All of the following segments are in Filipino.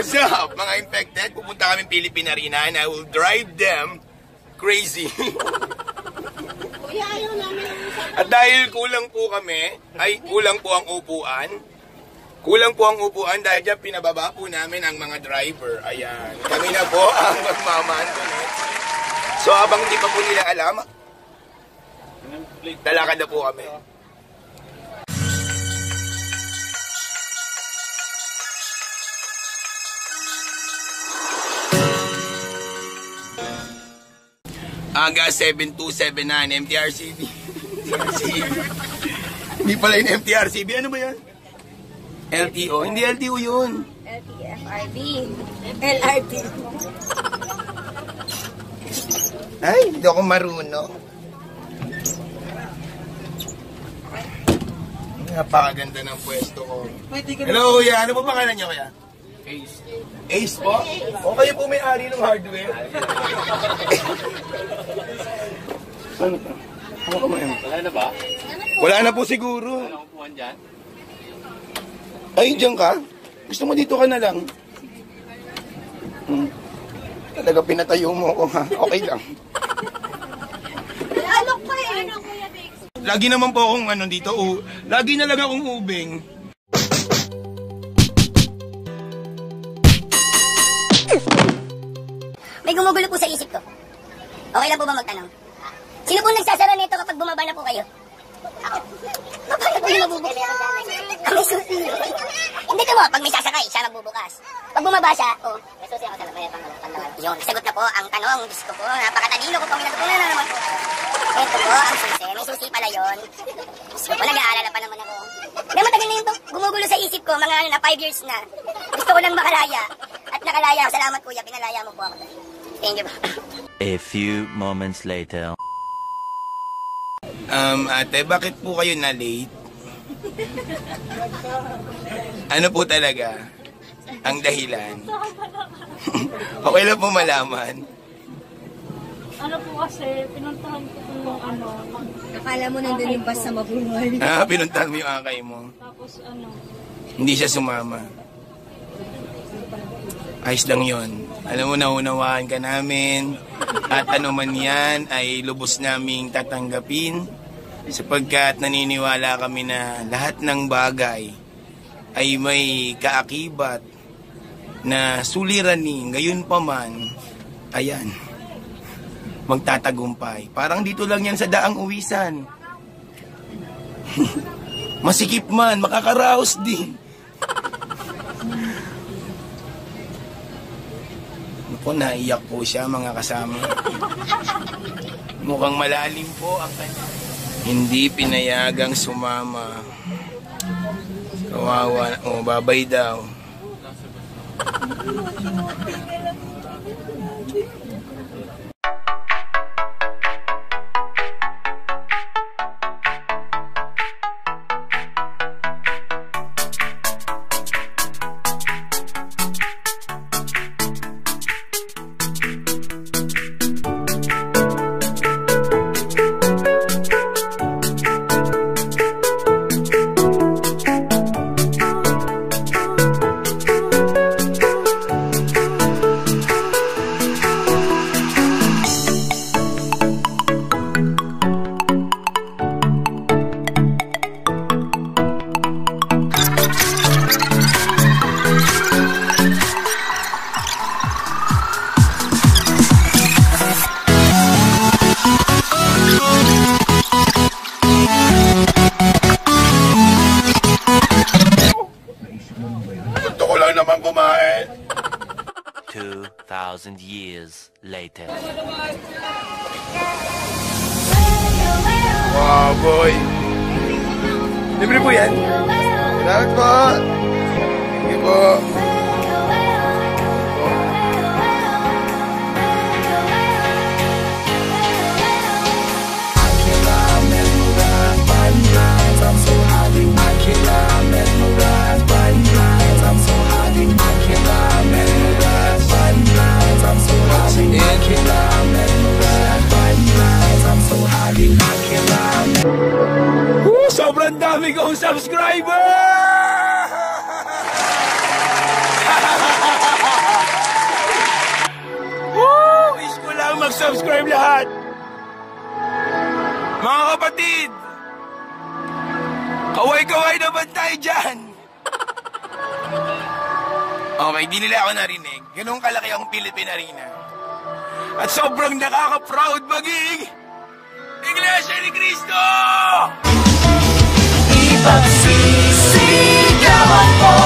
What's up, mga infected? Pupunta kami Philippine Arena and I will drive them crazy. Kuya, ayaw namin. At dahil kulang po kami, ay kulang po ang upuan, kulang po ang upuan dahil dyan pinababa po namin ang mga driver. Ayan. Kami na po ang magmamantunin. So habang di pa po nila alam, lalakad na po kami. Aga 7279 MTRCB. MTRCB. Hindi pala yung MTRCB. Ano ba yan? LTO. Hindi LTO yun. LTFRB. LRT. Ay, hindi ako marunong. Napakaganda ng pwesto ko. Hello, kuya. Ano po pangalan niyo, kuya? Ace. Ace po? O kayo po may-ari ng hardware? ano pa? Ano ko man? Wala na ba? Wala na po siguro. Wala akong puwan dyan? Ay, diyan ka? Gusto mo dito ka na lang? Hmm. Talaga pinatayo mo ako ha? Okay lang. Alok pa eh. Ano? Lagi naman po akong ano dito, u lagi na lang akong ubing. Gumugulo po sa isip ko. Okay lang po ba magtanong? Sino po nagsasara nito kapag bumaba na po kayo? Ako. Paano po yung mabubukas? Ah, may susi. Hindi ko mo, pag may sasakay, siya magbubukas. Pag bumaba siya, oh. May susi ako sa labay, pang Yun, sagot na po ang tanong. Diyos ko po, napakatalino ko pong natutunan na naman po. Ito po, ang susi. May susi pala yun. Diyos ko po, nag-aalala pa naman ako. Hindi, matagal na yun to. Gumugulo sa isip ko, mga ano na, 5 years na. Gusto ko nang makalaya. At nakalaya. Salamat kuya, pinalaya mo po ako. Thank you. A few moments later. Um, ate, bakit po kayo na late? ano po talaga ang dahilan? okay lang po malaman. Ano po kasi, pinuntahan ko po yung ano, Akala mo nandun yung bus sa mabuhay. Ah, pinuntahan mo yung akay mo. tapos ano, Hindi siya sumama. Ayos lang yon. Alam mo, naunawaan ka namin. At ano man yan, ay lubos naming tatanggapin. Sapagkat naniniwala kami na lahat ng bagay ay may kaakibat na suliranin. Ngayon pa man, ayan, magtatagumpay. Parang dito lang yan sa daang uwisan. Masikip man, makakaraos din. Naku, naiyak po siya mga kasama. Mukhang malalim po ang kanya. Hindi pinayagang sumama. Kawawa. O, babay daw. Later. Wow, boy. Libre po yan. Salamat po. Sige. subscriber! Woo! Wish ko lang mag-subscribe lahat! Mga kapatid! Kaway-kaway naman tayo dyan! Okay, di nila ako narinig. Ganun kalaki ang Philippine Arena. Ah. At sobrang nakaka-proud maging Iglesia ni Cristo! Ipagsisigawan ko sa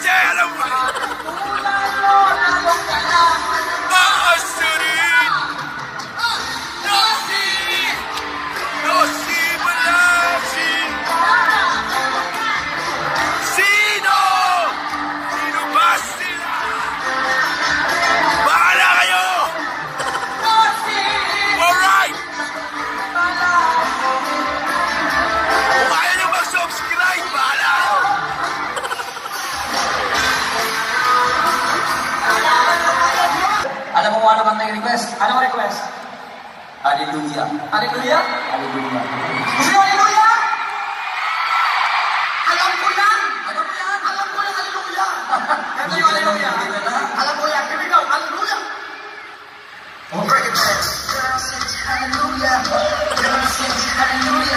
dibdibin kasi alam Ito yung hallelujah. Alam ko yan. Here we go, hallelujah! Oh, break it down. Hallelujah. Hallelujah.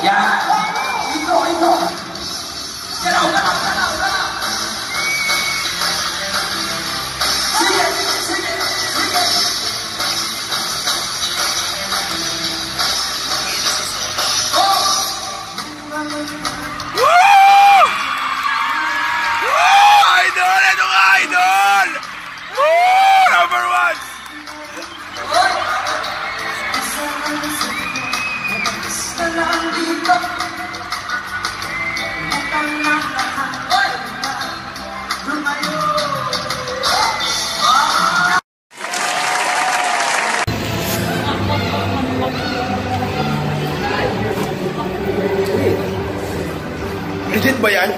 Bubuo. Yan. Ito, ito. Ganaw, Legit ba yan?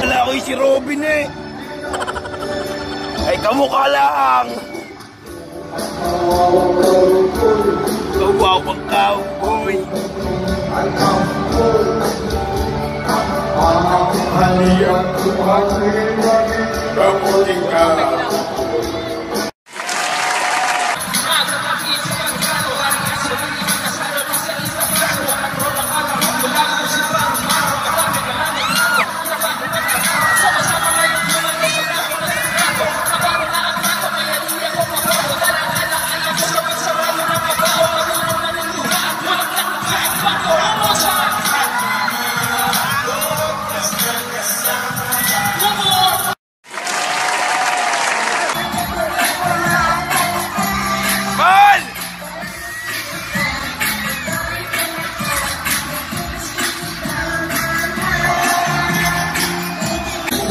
Wala ko si Robin eh. Ay kamukha lang. Kawawang cowboy. Haliyang kumating Kamuting ka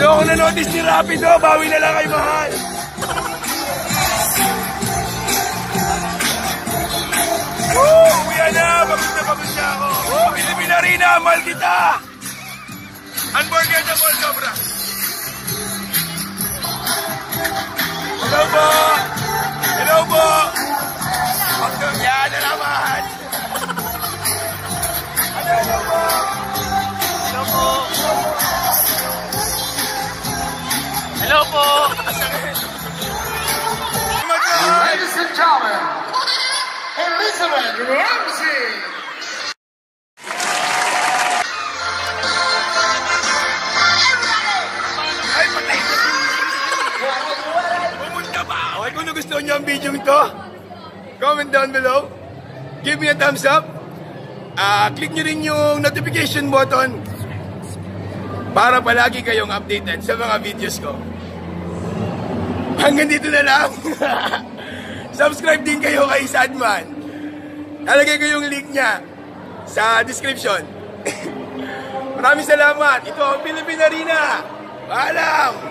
artist ni Rapido, bawi na lang kay Mahal. Woo! Uwi na! Pagod na pagod na ako. Pilipina rin na! Mahal kita! Unforgettable, sobra. Hello po! Ramsey. Okay, kung nagustuhan niyo ang video ito, comment down below. Give me a thumbs up. Ah, click niyo rin yung notification button para palagi kayong updated sa mga videos ko. Hanggang dito na lang. Subscribe din kayo kay Sadman. Nalagay ko yung link niya sa description. Maraming salamat. Ito ang Philippine Arena. Paalam!